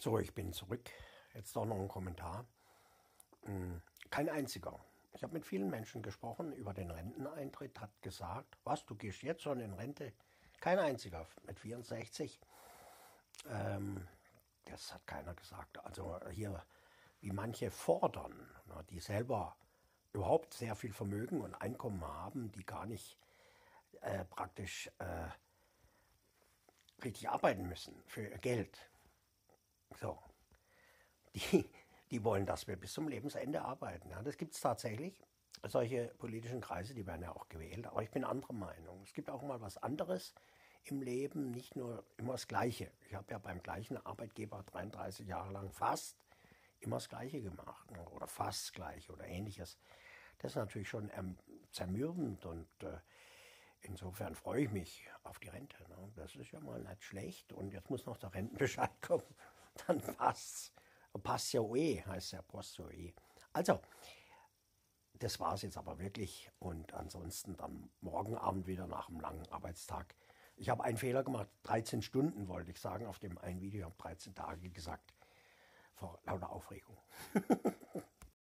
So, ich bin zurück. Jetzt doch noch ein Kommentar. Hm, kein einziger. Ich habe mit vielen Menschen gesprochen über den Renteneintritt, hat gesagt, was, du gehst jetzt schon in Rente? Kein einziger mit 64. Ähm, das hat keiner gesagt. Also hier, wie manche fordern, die selber überhaupt sehr viel Vermögen und Einkommen haben, die gar nicht äh, praktisch äh, richtig arbeiten müssen für ihr Geld. So. Die, die wollen, dass wir bis zum Lebensende arbeiten. Ja, das gibt es tatsächlich. Solche politischen Kreise, die werden ja auch gewählt. Aber ich bin anderer Meinung. Es gibt auch mal was anderes im Leben, nicht nur immer das Gleiche. Ich habe ja beim gleichen Arbeitgeber 33 Jahre lang fast immer das Gleiche gemacht ne, oder fast das Gleiche oder ähnliches. Das ist natürlich schon ähm, zermürbend und äh, insofern freue ich mich auf die Rente. Ne? Das ist ja mal nicht schlecht und jetzt muss noch der Rentenbescheid kommen, dann. Passt ja eh, heißt ja Post ja eh. Also, das war es jetzt aber wirklich und ansonsten dann morgen Abend wieder nach einem langen Arbeitstag. Ich habe einen Fehler gemacht, 13 Stunden wollte ich sagen, auf dem einen Video, ich habe 13 Tage gesagt vor lauter Aufregung.